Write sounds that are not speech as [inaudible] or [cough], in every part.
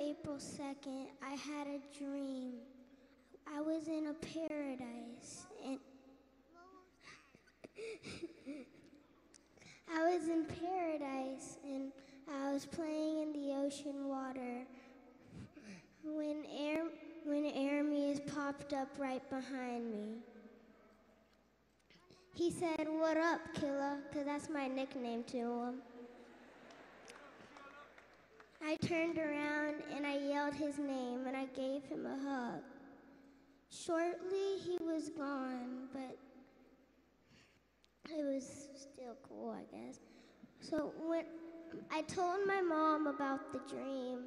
April 2nd, I had a dream. I was in a paradise and [laughs] I was in paradise and I was playing in the ocean water when air when Ermias popped up right behind me. He said, "What up, killer?" Cause that's my nickname to him. I turned around and I yelled his name and I gave him a hug. Shortly, he was gone, but it was still cool, I guess. So when I told my mom about the dream,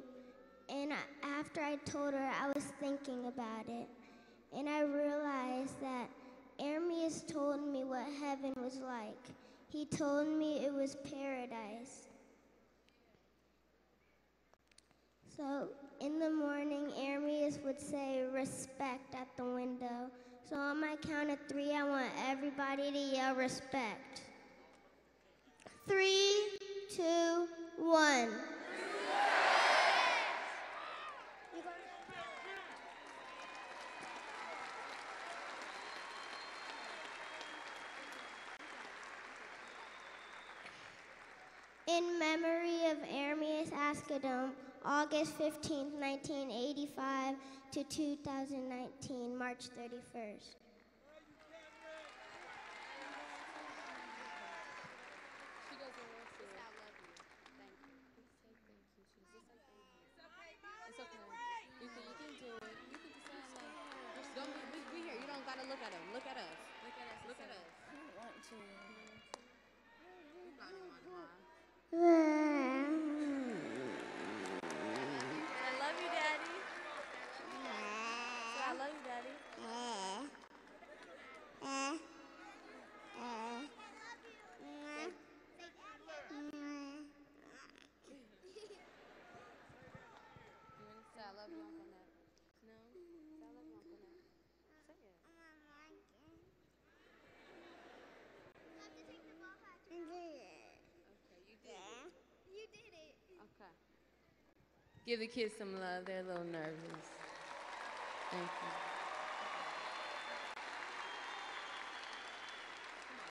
and I, after I told her, I was thinking about it, and I realized that Ermias told me what heaven was like. He told me it was paradise. So in the morning, Ermias would say respect at the window. So on my count of three, I want everybody to yell respect. Three, two, one. In memory of Ermias Asghedom, August 15th, 1985 to 2019, March 31st. She doesn't want to. I love Say I love you, Daddy. You want to say I love you, Uncle Nat? No? Say I love you, Uncle Nat. Say it. Okay, you did it. You did it. Okay. Give the kids some love. They're a little nervous. Thank you.